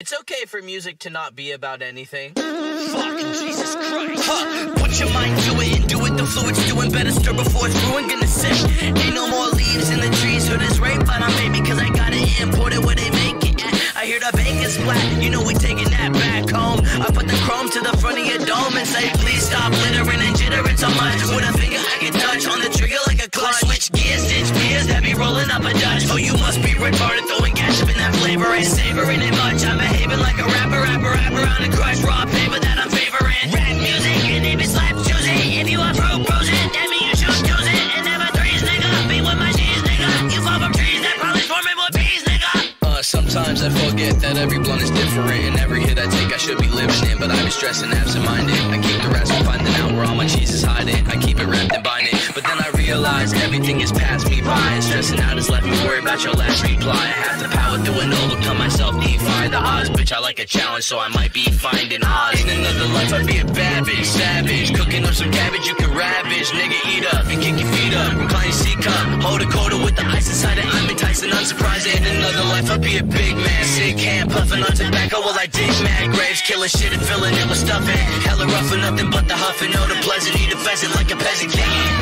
It's okay for music to not be about anything. Fuck, Jesus Christ. Huh. Put your mind to it and do it. The fluid's doing better. Stir before it's ruined. Gonna say, ain't no more leaves in the trees. Hood is rape, but I'm baby, cause I got it imported where they make it. I hear the bacon's flat. You know we taking that back home. I put the chrome to the front of your dome and say, please stop littering and jittering so much. With a finger I can touch on the trigger like a clutch. Switch gears, ditch gears, that be rolling up a Dutch. Oh, you must be retarded, throwing ketchup flavor. Savoring it much. I'm behaving like a rapper, rapper, rapper on the crush. Raw paper that I'm favoring. Rap music, your name is Slap Tuesday. If you approve, pros it, that mean you should choose it. And never threes, nigga. Be with my G's, nigga. You fall from trees that probably swarming with bees, nigga. Uh, sometimes I forget that every blunt is different and every hit I take I should be living in, but I be stressing absent-minded. I keep the rest from finding out where Realize everything is passed me by and stressing out has left me worried about your last reply. I have the power through and overcome myself, defy the odds. Bitch, I like a challenge, so I might be finding odds. In another life, I'd be a bitch, savage, cooking up some cabbage you can ravage. Nigga, eat up and kick your feet up. Recline your seat cup, hold a quarter with the ice inside it. I'm enticing, unsurprising. In another life, I'd be a big man, sick hand, puffing on tobacco while I dig mad graves, killing shit and filling it with stuffing. Hella rough for nothing but the huffing, know the pleasant, eat a pheasant like a peasant king.